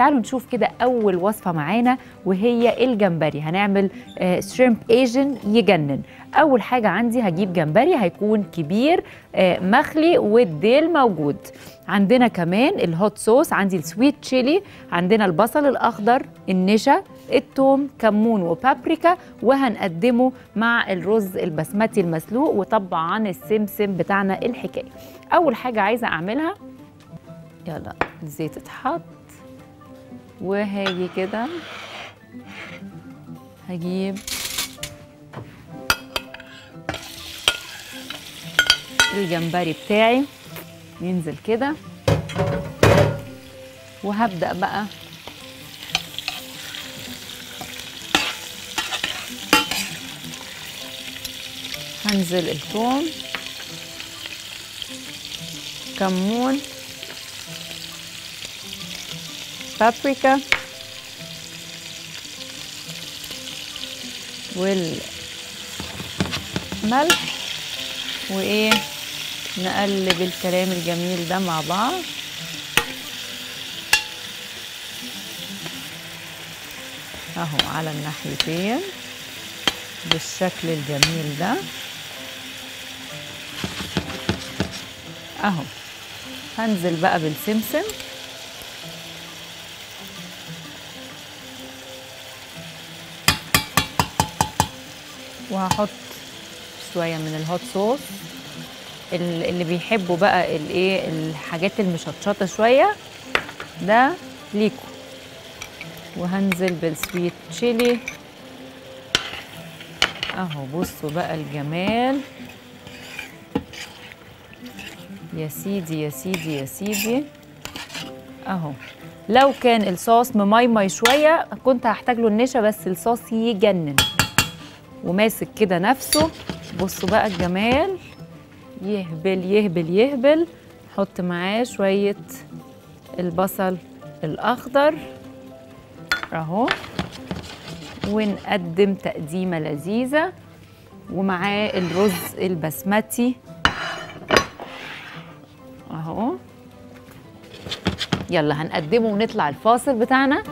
تعالوا نشوف كده أول وصفة معانا وهي الجمبري. هنعمل shrimp Asian يجنن. أول حاجة عندي هجيب جمبري هيكون كبير آه، مخلي وال tail موجود. عندنا كمان ال hot sauce عندي ال sweet chili عندنا البصل الأخضر النشا التوم كمون وبابريكا وهنقدمه مع الرز البسمتي المسلوق وطبعا السمسم بتاعنا الحكاية. أول حاجة عايزة أعملها يلا الزيت اتحط. وهاجي كده. هجيب الجمبري بتاعي. ينزل كده. وهبدأ بقى. هنزل الثوم كمون. بابريكا والملح وإيه نقلب الكلام الجميل ده مع بعض. أهو على الناحيتين بالشكل الجميل ده. أهو هنزل بقى بالسمسم. وهحط شوية من الهوت صوص ال- اللي بيحبوا بقى الايه الحاجات المشطشطة شوية ده ليكو. وهنزل بالسويت تشيلي أهو بصوا بقى الجمال. يا سيدي يا سيدي يا سيدي. أهو. لو كان الصوص مميمي شوية كنت هحتاج له النشا بس الصوص يجنن. وماسك كده نفسه. بصوا بقى الجمال. يهبل يهبل يهبل. حط معاه شوية البصل الأخضر. أهو. ونقدم تقديمة لذيذة. ومعاه الرز البسمتي. أهو. يلا هنقدمه ونطلع الفاصل بتاعنا.